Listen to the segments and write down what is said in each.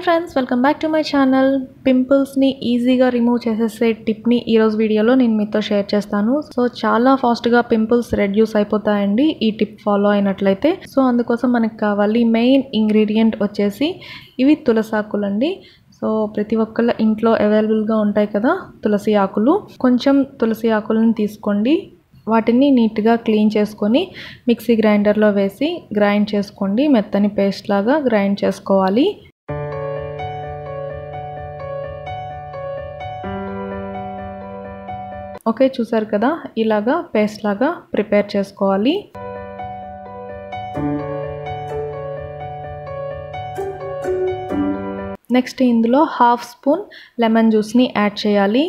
Hi friends welcome back to my channel. పింపుల్స్ని ఈజీగా remove చేసేసే టిప్ని ఈరోజు వీడియోలో నేను మీతో షేర్ చేస్తాను. సో చాలా ఫాస్ట్గా పింపుల్స్ రెడ్యూస్ అయిపోతాయండి ఈ టిప్ ఫాలో అయినట్లయితే. సో అందుకోసం మనకి కావాలి మెయిన్ ఇంగ్రీడియంట్ వచ్చేసి ఇవి తులసాకులండి సో ప్రతి ఒక్కళ్ళ ఇంట్లో అవైలబుల్గా ఉంటాయి కదా తులసి ఆకులు. కొంచెం తులసి ఆకులను తీసుకోండి. వాటిని నీట్గా క్లీన్ చేసుకొని మిక్సీ గ్రైండర్లో వేసి గ్రైండ్ చేసుకోండి. మెత్తని పేస్ట్ లాగా గ్రైండ్ చేసుకోవాలి. ఓకే చూసారు కదా? ఇలాగా పేస్ట్ లాగా ప్రిపేర్ చేసుకోవాలి. నెక్స్ట్ ఇందులో హాఫ్ స్పూన్ లెమన్ జ్యూస్ని యాడ్ చేయాలి.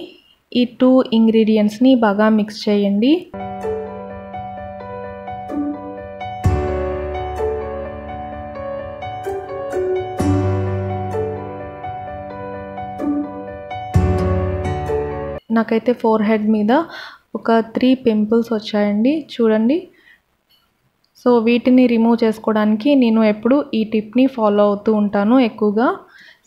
ఈ టూ ఇంగ్రీడియంట్స్ని బాగా మిక్స్ చేయండి. నాకైతే ఫోర్ హెడ్ మీద ఒక త్రీ పింపుల్స్ వచ్చాయండి. చూడండి. సో వీటిని రిమూవ్ చేసుకోవడానికి నేను ఎప్పుడు ఈ టిప్ని ఫాలో అవుతూ ఉంటాను ఎక్కువగా.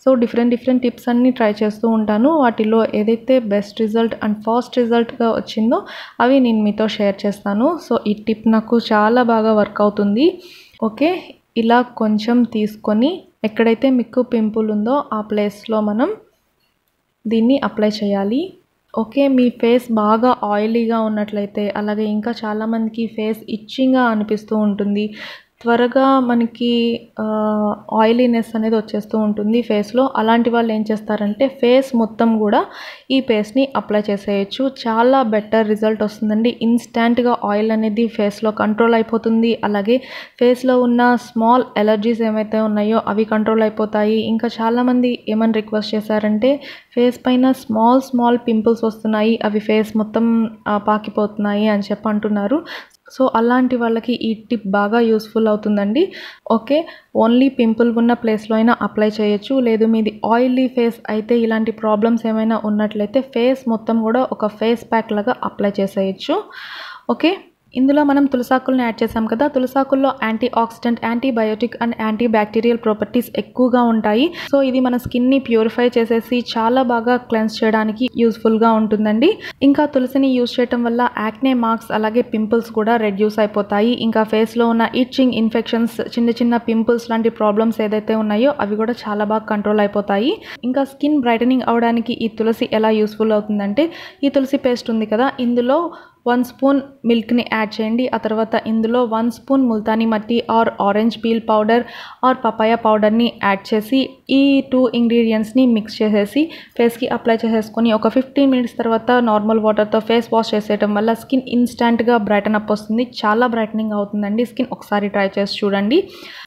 సో డిఫరెంట్ డిఫరెంట్ టిప్స్ అన్నీ ట్రై చేస్తూ ఉంటాను. వాటిలో ఏదైతే బెస్ట్ రిజల్ట్ అండ్ ఫాస్ట్ రిజల్ట్గా వచ్చిందో అవి నేను మీతో షేర్ చేస్తాను. సో ఈ టిప్ నాకు చాలా బాగా వర్క్ అవుతుంది. ఓకే ఇలా కొంచెం తీసుకొని ఎక్కడైతే మీకు పింపుల్ ఉందో ఆ ప్లేస్లో మనం దీన్ని అప్లై చేయాలి. ఓకే మీ ఫేస్ బాగా ఆయిలీగా ఉన్నట్లయితే అలాగే ఇంకా చాలామందికి ఫేస్ ఇచ్చింగ్గా అనిపిస్తూ ఉంటుంది. త్వరగా మనకి ఆయిలీనెస్ అనేది వచ్చేస్తూ ఉంటుంది ఫేస్లో. అలాంటి వాళ్ళు ఏం చేస్తారంటే ఫేస్ మొత్తం కూడా ఈ పేస్ట్ని అప్లై చేసేయచ్చు. చాలా బెటర్ రిజల్ట్ వస్తుందండి. ఇన్స్టాంట్గా ఆయిల్ అనేది ఫేస్లో కంట్రోల్ అయిపోతుంది. అలాగే ఫేస్లో ఉన్న స్మాల్ ఎలర్జీస్ ఏమైతే ఉన్నాయో అవి కంట్రోల్ అయిపోతాయి. ఇంకా చాలామంది ఏమని రిక్వెస్ట్ చేశారంటే ఫేస్ పైన స్మాల్ స్మాల్ పింపుల్స్ వస్తున్నాయి. అవి ఫేస్ మొత్తం పాకిపోతున్నాయి అని చెప్పి అంటున్నారు. సో అలాంటి వాళ్ళకి ఈ టిప్ బాగా యూస్ఫుల్ అవుతుందండి. ఓకే ఓన్లీ పింపుల్ ఉన్న ప్లేస్లో అయినా అప్లై చేయొచ్చు. లేదు మీది ఆయిలీ ఫేస్ అయితే ఇలాంటి ప్రాబ్లమ్స్ ఏమైనా ఉన్నట్లయితే ఫేస్ మొత్తం కూడా ఒక ఫేస్ ప్యాక్ లాగా అప్లై చేసేయచ్చు. ఓకే ఇందులో మనం తులసాకులను యాడ్ చేసాం కదా తులసాకుల్లో antioxidant antibiotic and antibacterial properties ఎక్కువగా ఉంటాయి. సో ఇది మన స్కిన్ని ప్యూరిఫై చేసేసి చాలా బాగా క్లెన్స్ చేయడానికి యూస్ఫుల్గా ఉంటుందండి. ఇంకా తులసిని యూజ్ చేయడం వల్ల యాక్నే మార్క్స్ అలాగే పింపుల్స్ కూడా రెడ్యూస్ అయిపోతాయి. ఇంకా ఫేస్లో ఉన్న ఇచ్చింగ్ ఇన్ఫెక్షన్స్ చిన్న చిన్న పింపుల్స్ లాంటి ప్రాబ్లమ్స్ ఏదైతే ఉన్నాయో అవి కూడా చాలా బాగా కంట్రోల్ అయిపోతాయి. ఇంకా స్కిన్ బ్రైటనింగ్ అవడానికి ఈ తులసి ఎలా యూస్ఫుల్ అవుతుందంటే ఈ తులసి పేస్ట్ ఉంది కదా ఇందులో వన్ స్పూన్ మిల్క్ని యాడ్ చేయండి. ఆ తర్వాత ఇందులో one spoon multani mitti or orange peel powder or papaya పౌడర్ని యాడ్ చేసి ఈ టూ ఇంగ్రీడియంట్స్ని మిక్స్ చేసేసి ఫేస్కి అప్లై చేసేసుకొని ఒక ఫిఫ్టీన్ మినిట్స్ తర్వాత నార్మల్ వాటర్తో ఫేస్ వాష్ చేసేయడం వల్ల స్కిన్ ఇన్స్టంట్గా బ్రైటన్ అప్ వస్తుంది. చాలా బ్రైటనింగ్ అవుతుందండి. స్కిన్ ఒకసారి ట్రై చేసి చూడండి.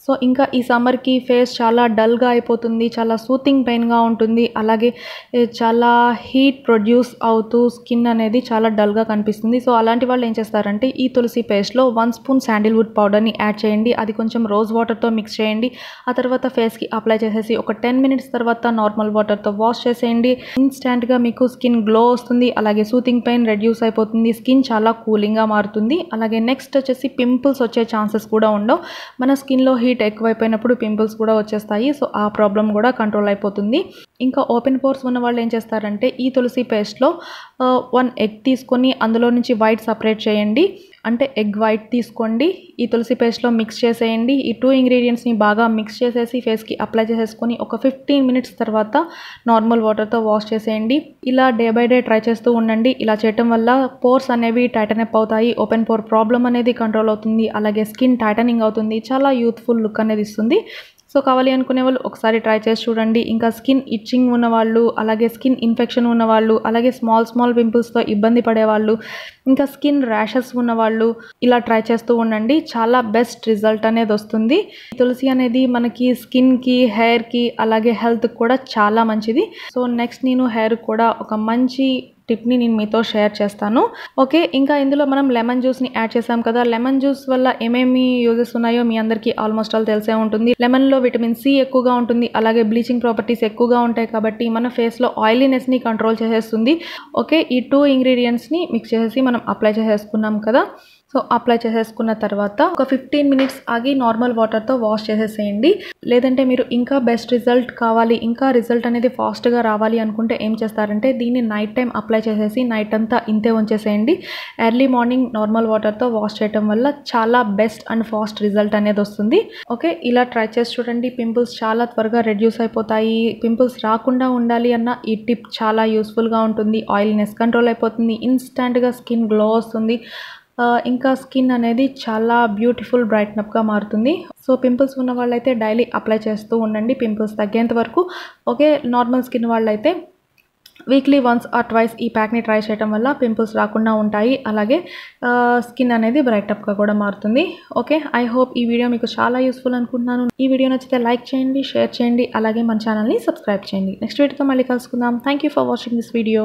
సో ఇంకా ఈ సమ్మర్కి ఫేస్ చాలా డల్గా అయిపోతుంది. చాలా సూతింగ్ పెయిన్గా ఉంటుంది. అలాగే చాలా హీట్ ప్రొడ్యూస్ అవుతూ స్కిన్ అనేది చాలా డల్గా కనిపిస్తుంది. సో అలాంటి వాళ్ళు ఏం చేస్తారంటే ఈ తులసి పేస్ట్లో వన్ స్పూన్ శాండిల్వుడ్ పౌడర్ని యాడ్ చేయండి. అది కొంచెం రోజ్ వాటర్తో మిక్స్ చేయండి. ఆ తర్వాత ఫేస్కి అప్లై చేసేసి ఒక ఒక టెన్ మినిట్స్ తర్వాత నార్మల్ వాటర్తో వాష్ చేసేయండి. ఇన్స్టాంట్గా మీకు స్కిన్ గ్లో వస్తుంది అలాగే సూతింగ్ పెయిన్ రెడ్యూస్ అయిపోతుంది స్కిన్ చాలా కూలింగ్గా మారుతుంది. అలాగే నెక్స్ట్ వచ్చేసి పింపుల్స్ వచ్చే ఛాన్సెస్ కూడా ఉండవు. మన స్కిన్లో హీట్ ఎక్కువైపోయినప్పుడు పింపుల్స్ కూడా వచ్చేస్తాయి సో ఆ ప్రాబ్లం కూడా కంట్రోల్ అయిపోతుంది. ఇంకా ఓపెన్ పోర్స్ ఉన్న వాళ్ళు ఏం చేస్తారంటే ఈ తులసి పేస్ట్లో వన్ ఎగ్ తీసుకొని అందులో నుంచి వైట్ సపరేట్ చేయండి. అంటే ఎగ్ వైట్ తీసుకోండి ఈ తులసి పేస్ట్లో మిక్స్ చేసేయండి. ఈ టూ ఇంగ్రీడియంట్స్ని బాగా మిక్స్ చేసేసి ఫేస్కి అప్లై చేసేసుకొని ఒక ఫిఫ్టీన్ మినిట్స్ తర్వాత నార్మల్ వాటర్తో వాష్ చేసేయండి. ఇలా డే బై డే ట్రై చేస్తూ ఉండండి. ఇలా చేయటం వల్ల పోర్స్ అనేవి టైటన్ అప్ అవుతాయి. ఓపెన్ పోర్ ప్రాబ్లం అనేది కంట్రోల్ అవుతుంది. అలాగే స్కిన్ టైటనింగ్ అవుతుంది. చాలా యూత్ఫుల్ లుక్ అనేది ఇస్తుంది. సో కావాలి అనుకునే వాళ్ళు ఒకసారి ట్రై చేసి చూడండి. ఇంకా స్కిన్ ఇచ్చింగ్ ఉన్నవాళ్ళు అలాగే స్కిన్ ఇన్ఫెక్షన్ ఉన్నవాళ్ళు అలాగే స్మాల్ స్మాల్ పింపుల్స్తో ఇబ్బంది పడేవాళ్ళు ఇంకా స్కిన్ ర్యాషెస్ ఉన్నవాళ్ళు ఇలా ట్రై చేస్తూ ఉండండి. చాలా బెస్ట్ రిజల్ట్ అనేది వస్తుంది. తులసి అనేది మనకి స్కిన్కి హెయిర్కి అలాగే హెల్త్కి కూడా చాలా మంచిది. సో నెక్స్ట్ నేను హెయిర్ కూడా ఒక మంచి టిప్ని నేను మీతో షేర్ చేస్తాను. ఓకే ఇంకా ఇందులో మనం లెమన్ జ్యూస్ని యాడ్ చేసాం కదా. లెమన్ జ్యూస్ వల్ల ఏమేమి యూజెస్ ఉన్నాయో మీ అందరికీ ఆల్మోస్ట్ ఆల్ తెలిసే ఉంటుంది. లెమన్లో విటమిన్ సి ఎక్కువగా ఉంటుంది అలాగే బ్లీచింగ్ ప్రాపర్టీస్ ఎక్కువగా ఉంటాయి కాబట్టి మన ఫేస్లో ఆయిలీనెస్ని కంట్రోల్ చేసేస్తుంది. ఓకే ఈ టూ ఇంగ్రీడియంట్స్ని మిక్స్ చేసేసి మనం అప్లై చేసేసుకున్నాం కదా. సో అప్లై చేసేసుకున్న తర్వాత ఒక ఫిఫ్టీన్ మినిట్స్ ఆగి నార్మల్ వాటర్తో వాష్ చేసేసేయండి. లేదంటే మీరు ఇంకా బెస్ట్ రిజల్ట్ కావాలి ఇంకా రిజల్ట్ అనేది ఫాస్ట్గా రావాలి అనుకుంటే ఏం చేస్తారంటే దీన్ని నైట్ టైం అప్లై చేసేసి నైట్ అంతా ఇంతే ఉంచేసేయండి. ఎర్లీ మార్నింగ్ నార్మల్ వాటర్తో వాష్ చేయడం వల్ల చాలా బెస్ట్ అండ్ ఫాస్ట్ రిజల్ట్ అనేది వస్తుంది. ఓకే ఇలా ట్రై చేసి చూడండి. పింపుల్స్ చాలా త్వరగా రెడ్యూస్ అయిపోతాయి. పింపుల్స్ రాకుండా ఉండాలి అన్న ఈ టిప్ చాలా యూస్ఫుల్గా ఉంటుంది. ఆయిల్నెస్ కంట్రోల్ అయిపోతుంది. ఇన్స్టాంట్గా స్కిన్ గ్లో వస్తుంది ఇంకా స్కిన్ అనేది చాలా బ్యూటిఫుల్ బ్రైట్నప్గా మారుతుంది. సో పింపుల్స్ ఉన్న వాళ్ళైతే డైలీ అప్లై చేస్తూ ఉండండి. పింపుల్స్ తగ్గేంత వరకు. ఓకే నార్మల్ స్కిన్ వాళ్ళైతే వీక్లీ వన్స్ ఆర్ ట్వైస్ ఈ ప్యాక్ని ట్రై చేయడం వల్ల పింపుల్స్ రాకుండా ఉంటాయి. అలాగే స్కిన్ అనేది బ్రైటప్గా కూడా మారుతుంది. ఓకే ఐ హోప్ ఈ వీడియో మీకు చాలా యూస్ఫుల్ అనుకుంటున్నాను. ఈ వీడియో నచ్చితే లైక్ చేయండి షేర్ చేయండి. అలాగే మన ఛానల్ని సబ్స్క్రైబ్ చేయండి. నెక్స్ట్ వీడియోతో మళ్ళీ కలుసుకుందాం. Thank you for watching this video.